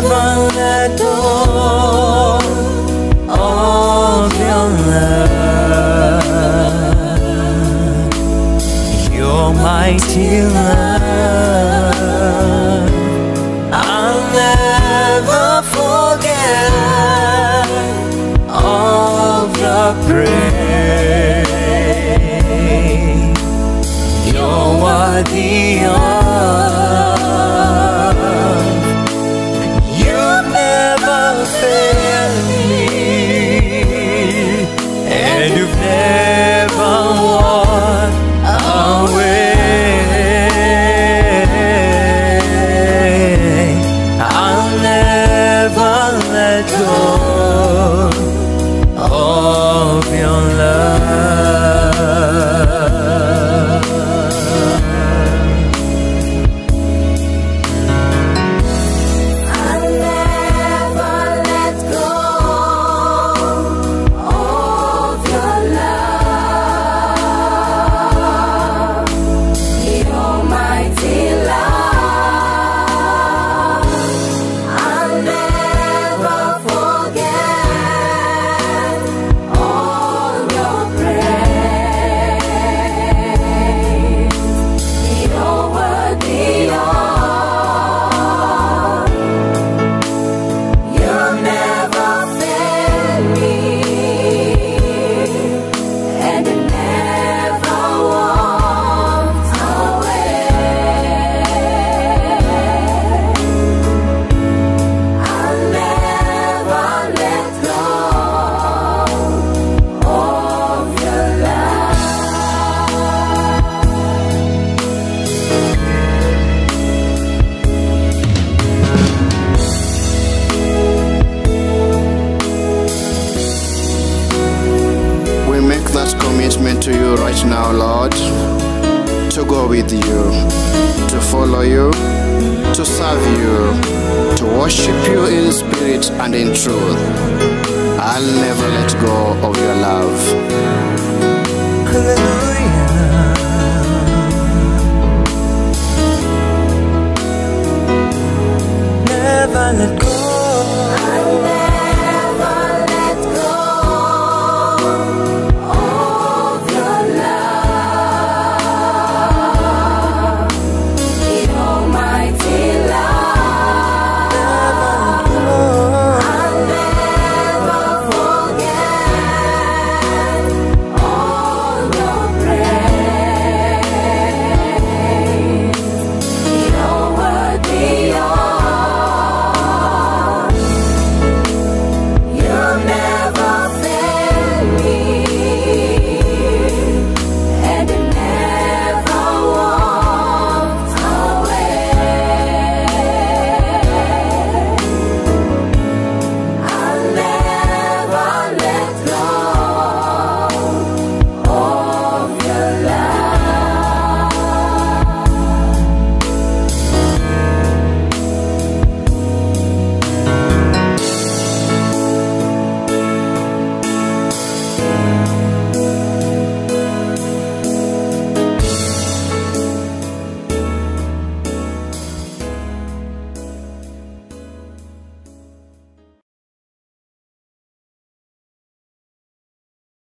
never let go of your love, your mighty love. our Lord, to go with you, to follow you, to serve you, to worship you in spirit and in truth. I'll never let go of your love. Hallelujah. Never let